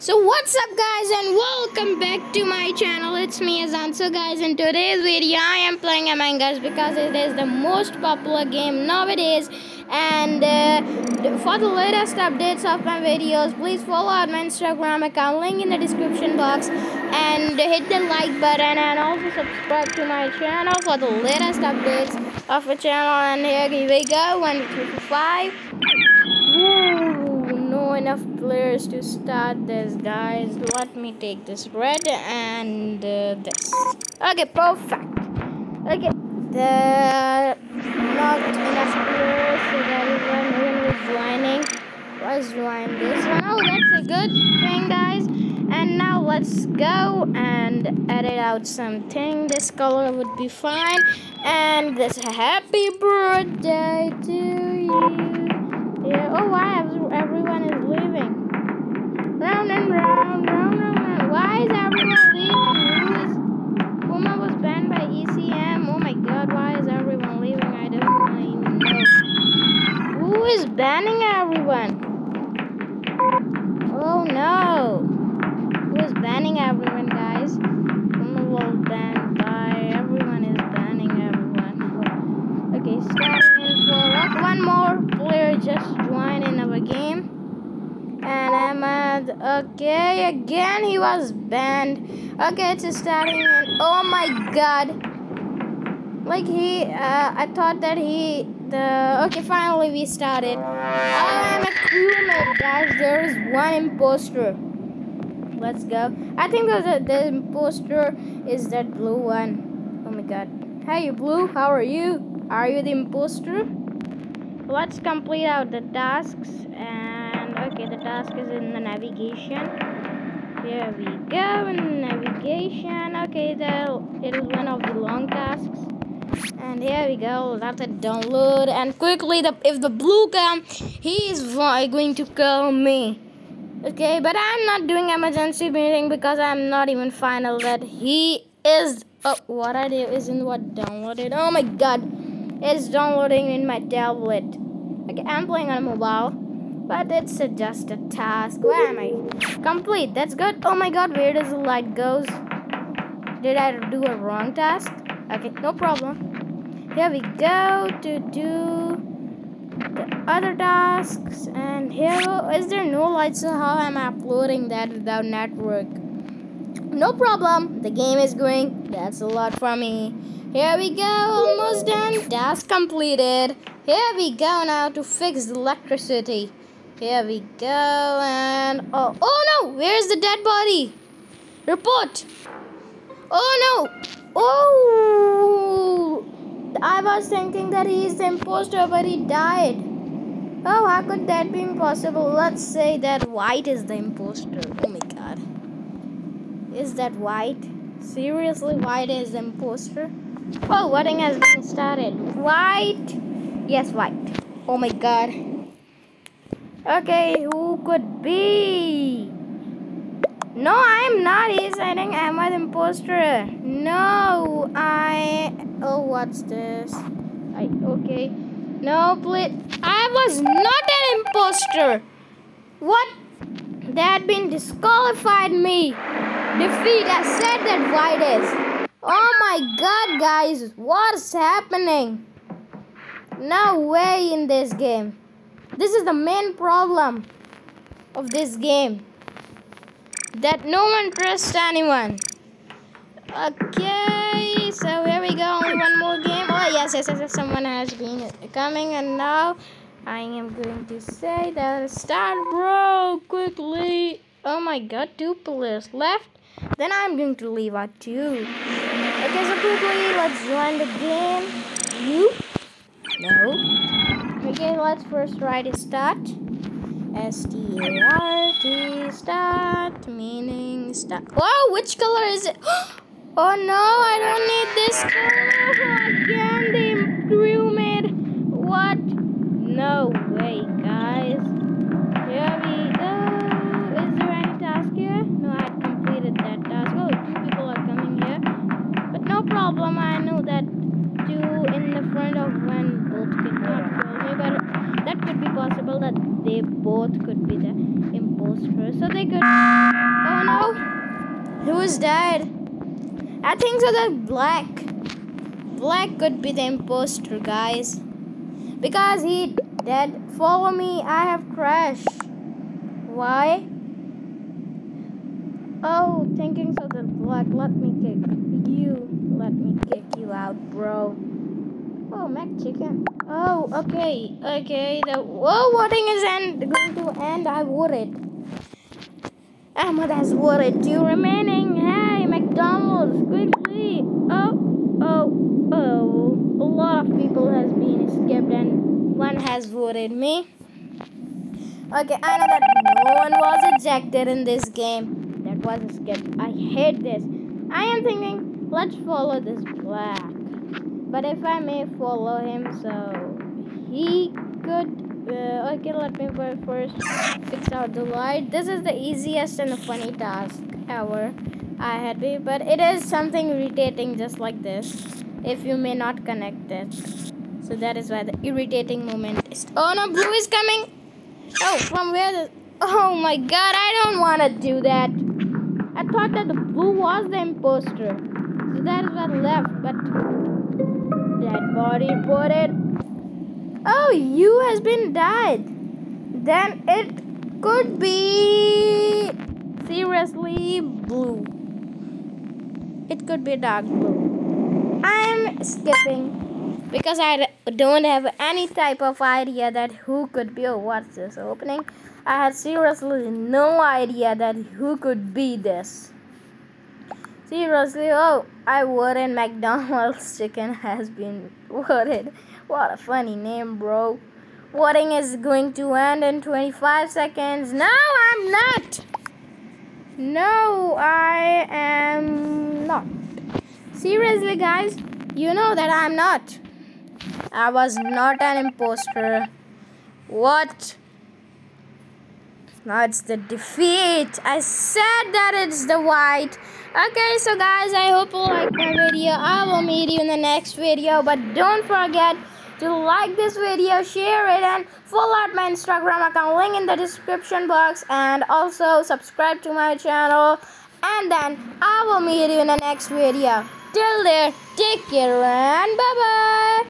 So what's up guys and welcome back to my channel. It's me Azan. So guys in today's video I am playing Among Us because it is the most popular game nowadays and uh, for the latest updates of my videos please follow out my Instagram account link in the description box and hit the like button and also subscribe to my channel for the latest updates of the channel and here we go 1 2 5 enough players to start this guys. Let me take this red and uh, this. Okay perfect. Okay. The not enough players so that everyone is joining let's join this one. Oh that's a good thing guys. And now let's go and edit out something. This color would be fine. And this happy birthday to you. Yeah oh why banning everyone? Oh no. Who is banning everyone, guys? Puma was banned by... Everyone is banning everyone. Okay, starting in for... One more player just joined in our game and Ahmed. Okay, again he was banned. Okay, it's starting. oh my god. Like he, uh, I thought that he, the, okay, finally we started. I'm a crewmate, guys. There is one imposter. Let's go. I think the, the imposter is that blue one. Oh my god. Hey, you blue, how are you? Are you the imposter? Let's complete out the tasks and okay the task is in the navigation here we go in the navigation okay the it is one of the long tasks and here we go that's a download and quickly the if the blue come he is going to kill me okay but i'm not doing emergency meeting because i'm not even final that he is oh what i do isn't what downloaded oh my god it's downloading in my tablet okay i'm playing on mobile but it's just a task. Where am I? Complete. That's good. Oh my god, where does the light goes? Did I do a wrong task? Okay, no problem. Here we go to do the other tasks. And here, is there no light? So how am I uploading that without network? No problem. The game is going. That's a lot for me. Here we go. Almost done. Task completed. Here we go now to fix the electricity. Here we go, and oh, oh no! Where's the dead body? Report! Oh no! Oh! I was thinking that he's the imposter, but he died. Oh, how could that be impossible? Let's say that White is the imposter. Oh my god. Is that White? Seriously, White is the imposter? Oh, voting has been started. White! Yes, White. Oh my god. Okay, who could be? No, I'm not. He's saying I'm an imposter. No, I. Oh, what's this? I okay. No, please. I was not an imposter. What? They had been disqualified me. Defeat. I said that is. Oh my god, guys. What's happening? No way in this game. This is the main problem of this game. That no one trusts anyone. Okay, so here we go. Yes, yes, someone has been coming. And now I am going to say that start, bro, quickly. Oh my god, two players left. Then I'm going to leave out two. Okay, so quickly, let's join the game. You? No. Okay, let's first write a start. S-T-A-R-T, start, meaning start. Whoa, which color is it? Oh no, I don't need this color again. The improvement. What? No way, guys. Here we go. Is there any task here? No, I completed that task. Oh, two people are coming here. But no problem. I know that two in the front of one both could not but that could be possible that they both could be the imposter so they could Oh no! Who's died? I think so that Black. Black could be the imposter, guys. Because he dead. Follow me. I have crashed. Why? Oh, thinking so that Black. Let me kick you. Let me kick you out, bro. Oh, Mac Chicken. Oh, okay. Okay. The oh, voting is end going to end. I voted. Ahmed has voted. Two remaining. Hey, McDonald's, quickly. Oh, oh, oh. A lot of people has been skipped and one has voted me. Okay, I know that no one was ejected in this game. That was a skip. I hate this. I am thinking, let's follow this black. But if I may follow him, so he could uh, okay, let me first fix out the light. This is the easiest and the funny task ever I had to, but it is something irritating just like this if you may not connect it. So that is why the irritating moment is. Oh no, blue is coming! Oh, from where the. Oh my god, I don't want to do that. I thought that the blue was the imposter. So that is what left, but. Dead body reported. Oh, you has been died. Then it could be seriously blue. It could be dark blue. I'm skipping because I don't have any type of idea that who could be. Oh, what's this opening? I had seriously no idea that who could be this. Seriously, oh, I wouldn't. McDonald's chicken has been voted. What a funny name, bro. Voting is going to end in 25 seconds. No, I'm not. No, I am not. Seriously, guys, you know that I'm not. I was not an imposter. What? Now it's the defeat. I said that it's the white. Okay, so guys, I hope you like my video. I will meet you in the next video. But don't forget to like this video, share it, and follow out my Instagram account, link in the description box, and also subscribe to my channel. And then I will meet you in the next video. Till there, take care and bye-bye.